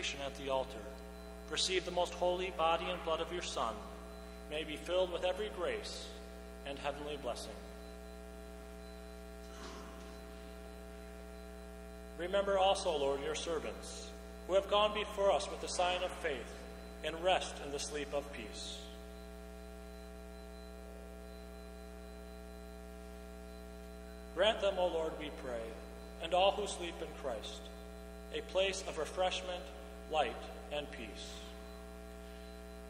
participation at the altar, receive the most holy body and blood of your Son, may be filled with every grace and heavenly blessing. Remember also, Lord, your servants, who have gone before us with the sign of faith, and rest in the sleep of peace. Grant them, O Lord, we pray, and all who sleep in Christ, a place of refreshment, light, and peace.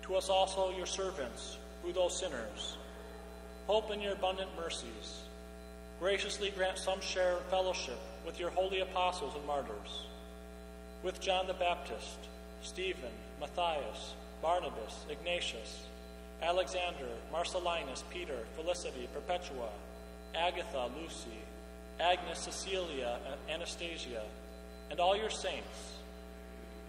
To us also, your servants, who though sinners, hope in your abundant mercies, graciously grant some share of fellowship with your holy apostles and martyrs, with John the Baptist, Stephen, Matthias, Barnabas, Ignatius, Alexander, Marcellinus, Peter, Felicity, Perpetua, Agatha, Lucy, Agnes, Cecilia, Anastasia, and all your saints.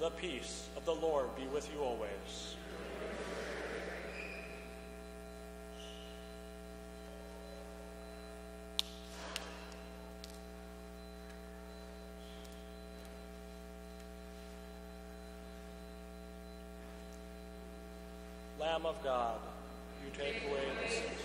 The peace of the Lord be with you always. Lamb of God, you take away the sins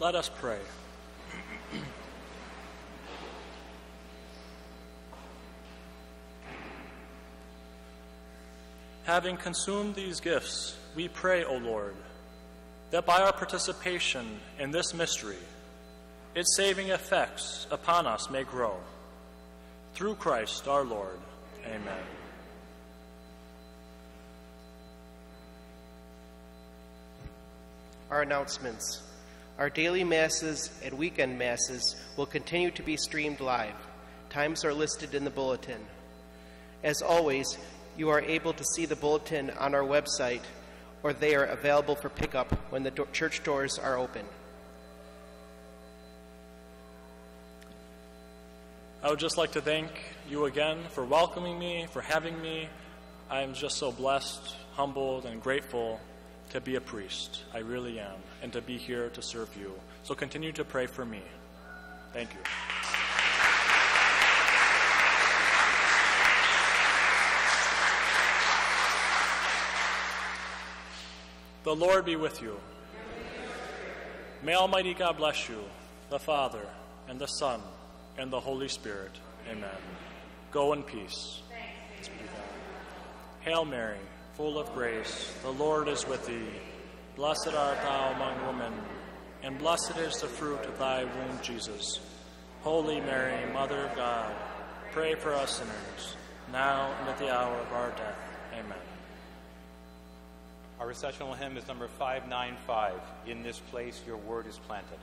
Let us pray. Having consumed these gifts, we pray, O Lord, that by our participation in this mystery, its saving effects upon us may grow. Through Christ our Lord. Amen. Our announcements. Our daily masses and weekend masses will continue to be streamed live. Times are listed in the bulletin. As always, you are able to see the bulletin on our website, or they are available for pickup when the do- church doors are open. I would just like to thank you again for welcoming me, for having me. I am just so blessed, humbled, and grateful to be a priest. I really am, and to be here to serve you. So continue to pray for me. Thank you. The Lord be with you. May Almighty God bless you, the Father, and the Son, and the Holy Spirit. Amen. Go in peace. Thanks be to God. Hail Mary, full of grace, the Lord is with thee. Blessed art thou among women, and blessed is the fruit of thy womb, Jesus. Holy Mary, Mother of God, pray for us sinners, now and at the hour of our death. Amen. Our recessional hymn is number 595. In this place, your word is planted.